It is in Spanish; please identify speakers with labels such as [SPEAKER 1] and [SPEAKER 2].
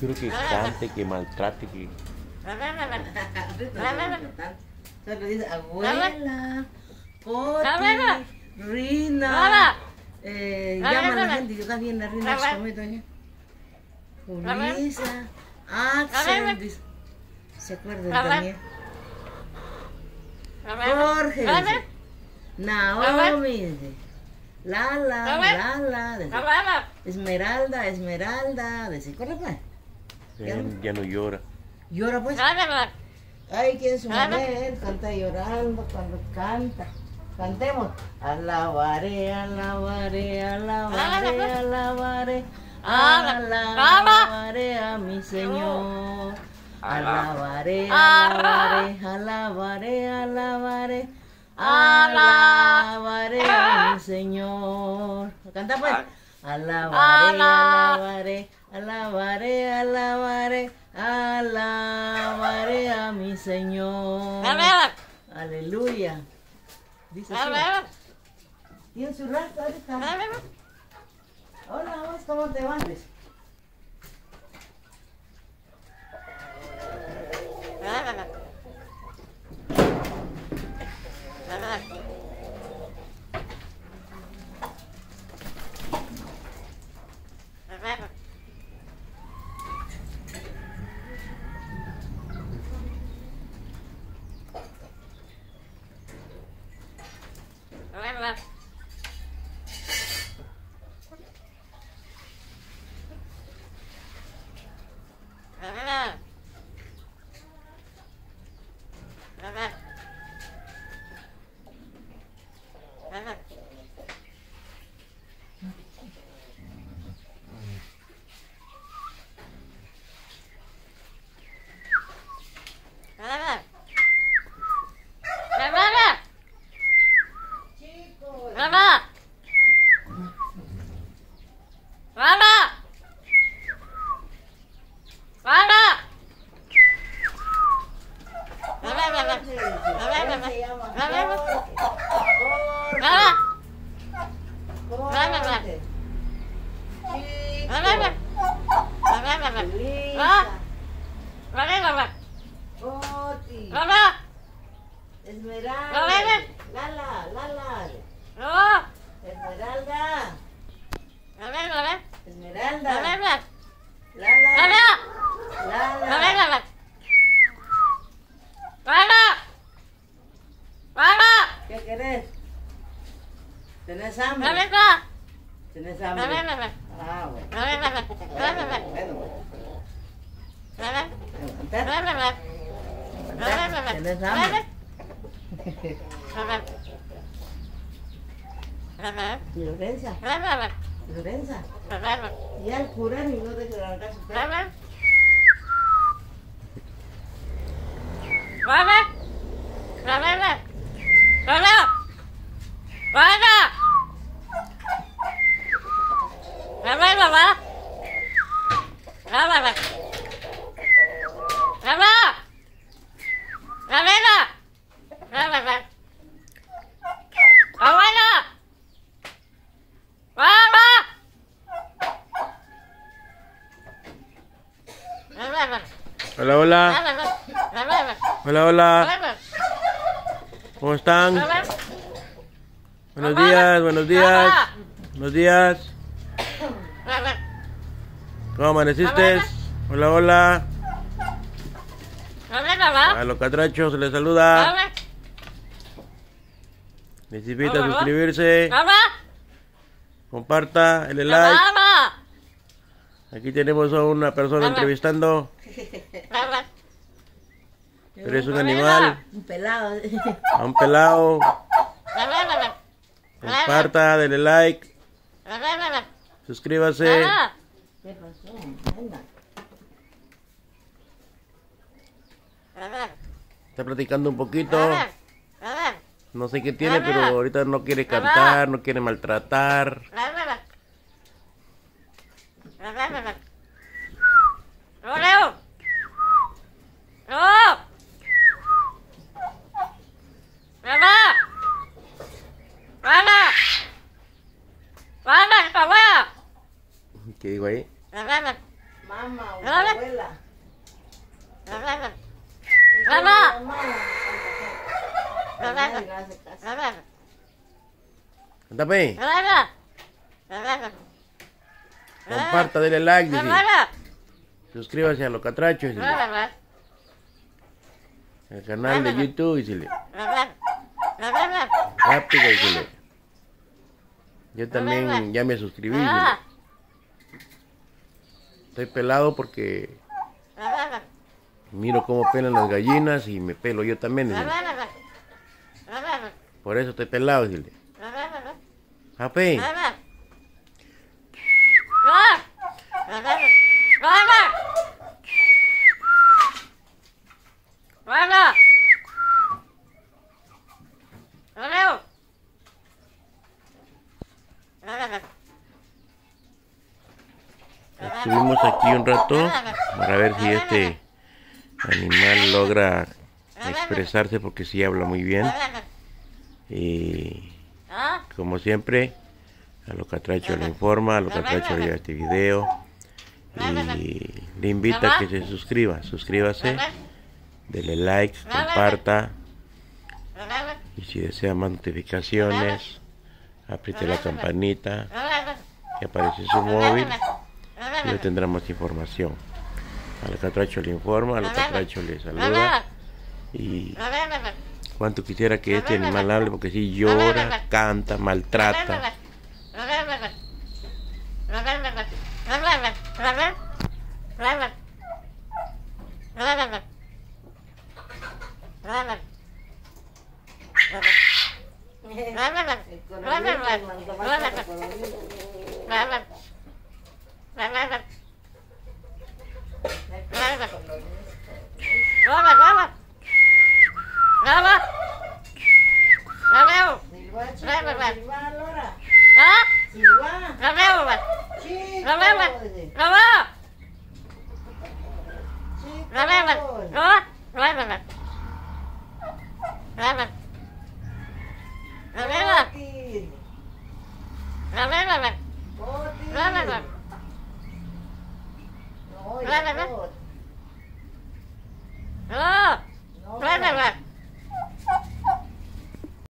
[SPEAKER 1] quiero que cante, que maltrate, que...
[SPEAKER 2] Solo dice abuela, Poti, Abuela. Rina. Abuela. Eh, Abuela. llama a la gente, yo también la Rina doña. Abuela. Julisa, Axel. ¿Se acuerdan Abuela. también? Jorge, dice. Naomi, dice. Lala, Abuela. Lala, dice. Esmeralda, Esmeralda, dice. Corre pues.
[SPEAKER 1] Ya, ya no llora.
[SPEAKER 2] Llora pues. Ay, quién es su Ala. mujer, canta llorando cuando canta. Cantemos. Alabaré, alabaré, alabaré, alabaré. Alabaré a mi Señor. Alabaré, alabaré, alabaré, alabaré. Alabaré a mi Señor. Canta pues. Alabaré, alabaré, alabaré, alabaré. Alabaré a mi Señor. Aleluya. Dice así. ¿Tiene su rato ahorita? Hola, vos, ¿cómo te vas? Dice. Se llama Jorge. Jorge. Chico. Lisa. Oti. Esmeralda. Lala, Lala. Esmeralda. Lala. Lala. ¿Qué querés? ¿Tenés hambre? ¿Tenés hambre? Ah, bueno. Bueno, bueno. Levantate. ¿Tenés hambre? Lorenza, Lorenza. Y al curar y no te su Rồi lên Rồi lên lên Rồi lên Rồi lên Rồi lên rồi mà Rồi mà mà Rồi lên Rồi lên rồi Rồi mà mà
[SPEAKER 3] Rồi lên rồi
[SPEAKER 1] Rồi lên Hola, hola. Hola, hola. ¿Cómo están? Buenos días, buenos días. Buenos días. ¿Cómo amaneciste? Hola, hola. A los catrachos se les saluda. Les invita a suscribirse. Comparta, denle like. Aquí tenemos a una persona entrevistando.
[SPEAKER 2] Eres un
[SPEAKER 1] animal.
[SPEAKER 2] Un pelado.
[SPEAKER 1] A un pelado. Comparta, denle like. Suscríbase.
[SPEAKER 2] ¿Qué pasó? Anda.
[SPEAKER 1] Está platicando un poquito. No sé qué tiene, pero ahorita no quiere cantar, no quiere maltratar. ¿Qué digo ahí?
[SPEAKER 2] Mamá o abuela.
[SPEAKER 1] Anda, pues. Comparta, dele like. Dice. Suscríbase a Locatracho. Dice. El canal de YouTube. Dice. Rápido, dice. Yo también ya me suscribí. Dice. Estoy pelado porque miro cómo pelan las gallinas y me pelo yo también, dice. Por eso estoy pelado, dice. Papi, estuvimos aquí un rato para ver si este animal logra expresarse porque sí habla muy bien. Y como siempre, a lo catracho le informa, a lo catracho le lleva este video. Y le invita a que se suscriba, suscríbase, dele like, comparta. Y si desea más notificaciones, apriete la campanita que aparece su móvil y tendrá más información. A lo catracho le informa, a lo catracho le saluda. Y cuánto quisiera que este animal hable porque si llora, canta, maltrata.
[SPEAKER 2] El coronavirus le mandó más al